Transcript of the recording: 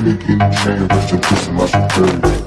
Money getting made, rest in peace in my my security.